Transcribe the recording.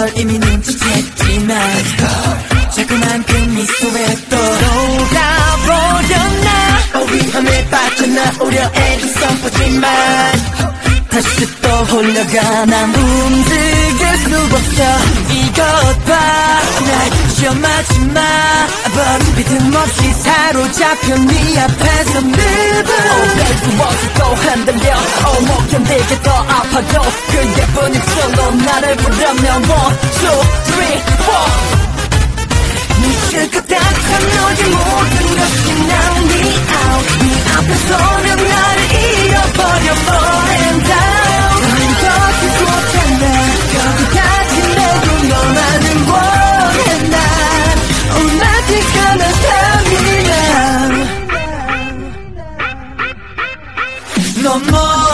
걸 이미 눈치챘지만 자꾸만 그 미소에 또 돌아보려나? 어, 위험에 빠져나오려 애를 써보지만 다시 또 홀려가 난 움직일 수 없어. 이것 봐날 시험하지 마. But 비듬없이 사로잡혀 네 앞에서 늙어 Oh baby 어디 또 흔들려 Oh 못 견디게 더 아파도 그 예쁜 입술로 나를 부르면 One, two, three, four. 미칠 것 같아 너의 모든 것이 난네 out. 네 앞에서는 나를 잃어버려 more and down. 그런 것이 좋잖아 여기까지 내도 너만을 원해 난 오마틱하면 삶이야 넌 뭐?